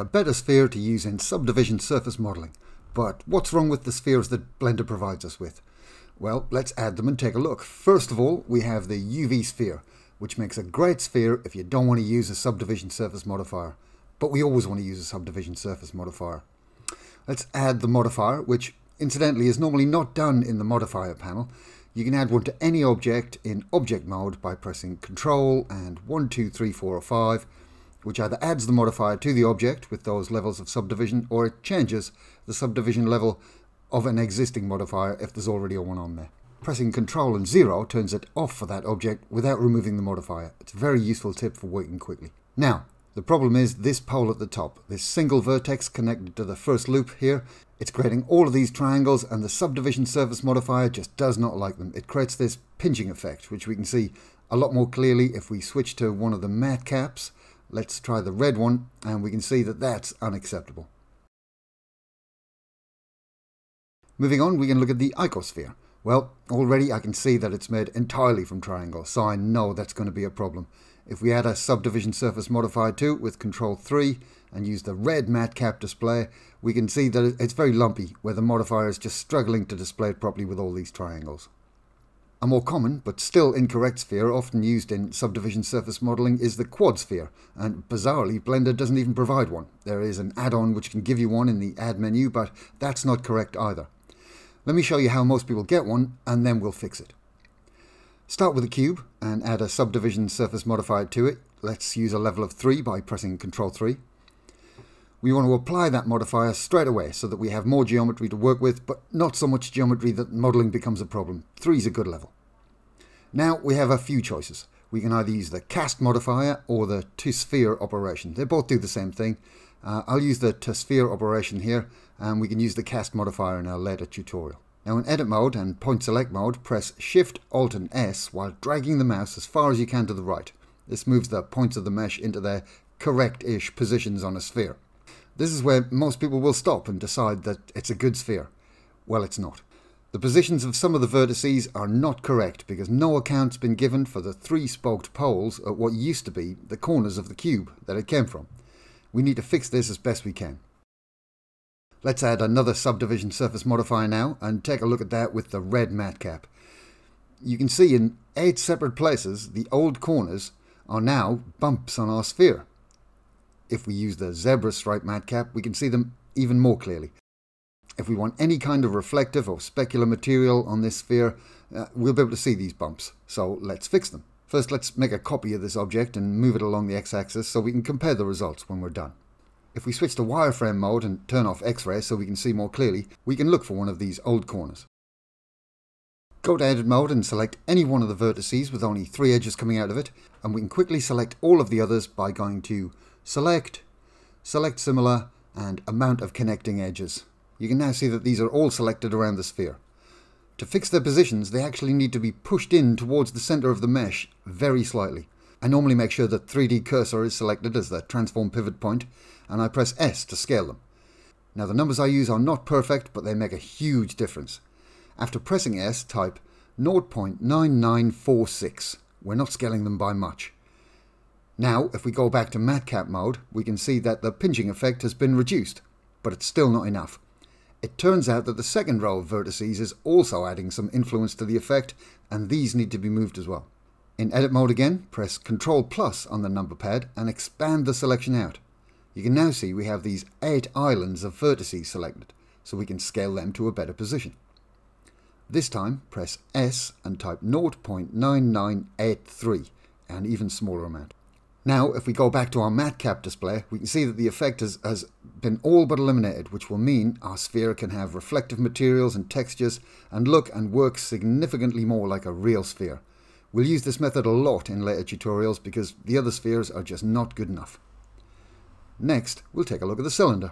a better sphere to use in subdivision surface modelling. But what's wrong with the spheres that Blender provides us with? Well, let's add them and take a look. First of all, we have the UV sphere, which makes a great sphere if you don't want to use a subdivision surface modifier. But we always want to use a subdivision surface modifier. Let's add the modifier, which incidentally is normally not done in the modifier panel. You can add one to any object in object mode by pressing Control and 1, 2, 3, 4 or 5, which either adds the modifier to the object with those levels of subdivision or it changes the subdivision level of an existing modifier if there's already a one on there. Pressing Control and 0 turns it off for that object without removing the modifier. It's a very useful tip for working quickly. Now, the problem is this pole at the top, this single vertex connected to the first loop here, it's creating all of these triangles and the subdivision surface modifier just does not like them. It creates this pinching effect, which we can see a lot more clearly if we switch to one of the matcaps. Let's try the red one and we can see that that's unacceptable. Moving on, we can look at the icosphere. Well, already I can see that it's made entirely from triangles, so I know that's going to be a problem. If we add a subdivision surface modifier to it with control 3 and use the red matcap display, we can see that it's very lumpy, where the modifier is just struggling to display it properly with all these triangles. A more common, but still incorrect sphere often used in subdivision surface modelling is the quad sphere, and bizarrely Blender doesn't even provide one. There is an add-on which can give you one in the add menu, but that's not correct either. Let me show you how most people get one, and then we'll fix it. Start with a cube and add a subdivision surface modifier to it. Let's use a level of 3 by pressing Ctrl 3. We want to apply that modifier straight away so that we have more geometry to work with, but not so much geometry that modelling becomes a problem. 3 is a good level. Now we have a few choices. We can either use the cast modifier or the to sphere operation. They both do the same thing. Uh, I'll use the to sphere operation here, and we can use the cast modifier in a later tutorial. Now in edit mode and point select mode, press Shift Alt and S while dragging the mouse as far as you can to the right. This moves the points of the mesh into their correct-ish positions on a sphere. This is where most people will stop and decide that it's a good sphere. Well, it's not. The positions of some of the vertices are not correct because no account's been given for the three-spoked poles at what used to be the corners of the cube that it came from. We need to fix this as best we can. Let's add another subdivision surface modifier now and take a look at that with the red matcap. You can see in eight separate places the old corners are now bumps on our sphere. If we use the zebra stripe matcap we can see them even more clearly. If we want any kind of reflective or specular material on this sphere, uh, we'll be able to see these bumps, so let's fix them. First let's make a copy of this object and move it along the x-axis so we can compare the results when we're done. If we switch to wireframe mode and turn off X-ray so we can see more clearly, we can look for one of these old corners. Go to edit mode and select any one of the vertices with only three edges coming out of it, and we can quickly select all of the others by going to Select, Select Similar, and Amount of Connecting Edges. You can now see that these are all selected around the sphere. To fix their positions, they actually need to be pushed in towards the center of the mesh very slightly. I normally make sure that 3D cursor is selected as the transform pivot point, and I press S to scale them. Now the numbers I use are not perfect, but they make a huge difference. After pressing S, type 0.9946. We're not scaling them by much. Now, if we go back to matcap mode, we can see that the pinching effect has been reduced, but it's still not enough. It turns out that the second row of vertices is also adding some influence to the effect, and these need to be moved as well. In edit mode again, press Ctrl plus on the number pad and expand the selection out. You can now see we have these 8 islands of vertices selected, so we can scale them to a better position. This time press S and type 0.9983, an even smaller amount. Now if we go back to our matcap display, we can see that the effect has, has been all but eliminated, which will mean our sphere can have reflective materials and textures and look and work significantly more like a real sphere. We'll use this method a lot in later tutorials because the other spheres are just not good enough. Next, we'll take a look at the cylinder.